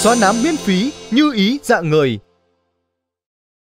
xóa nám miễn phí như ý dạng người